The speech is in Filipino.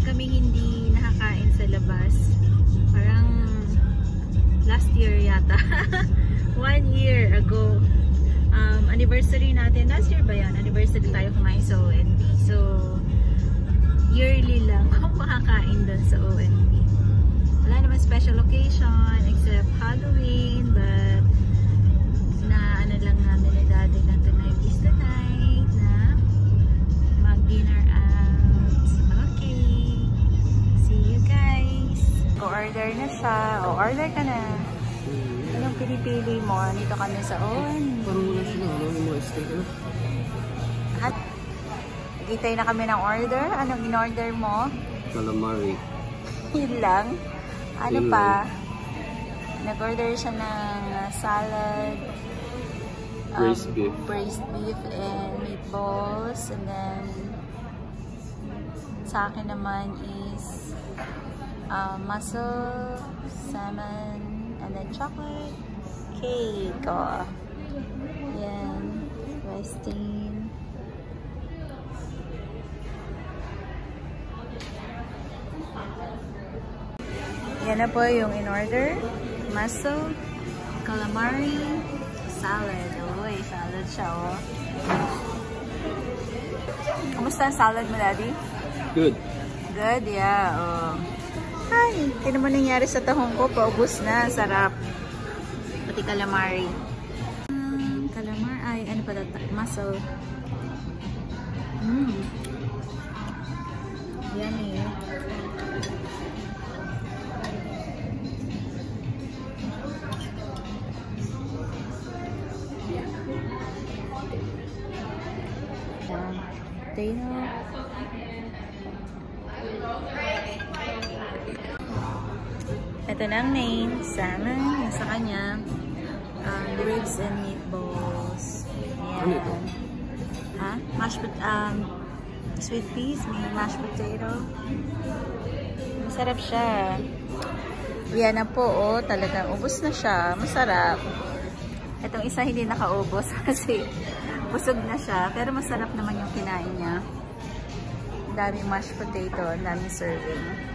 Matagal kaming hindi nakakain sa labas. Parang last year yata. One year ago. Um, anniversary natin. Last year ba yan? Anniversary tayo kumain sa ONB. So, yearly lang kung makakain doon sa ONB. Wala naman special occasion except Halloween. Guys. O-order na siya. O-order ka na. Anong pinipili mo? Dito kami sa ON. Parang wala siya ano, yung mga steak, ano? At Gitay na kami ng order. Anong in-order mo? Calamari. Yun lang. Ano Yun pa? Nag-order siya ng salad. um, Braised beef. Braised beef and meatballs. And then, sa akin naman is uh, mussel, salmon, and then chocolate cake. Oh. Yan. Resting. Yan na po yung in-order. Mussel, calamari, salad. Uy, salad siya, oh. Kamusta ang salad mo, Daddy? Good. Good, yeah. Oh. Ay, tinan mo nangyari sa tahong ko. Paubos na. Sarap. Pati calamari. Um, calamar. Ay, ano pa data? Mussel. Mmm. Yummy. Yan. Ito na ang main, salmon, yung sa kanya, um, ribs and meatballs. Ano ito? Ha? Mashed pot um, sweet peas, may mashed potato. Masarap siya. Yan na po, oh, talagang ubos na siya. Masarap. Itong isa hindi nakaubos kasi busog na siya. Pero masarap naman yung kinain niya. Ang daming mashed potato, ang daming serving.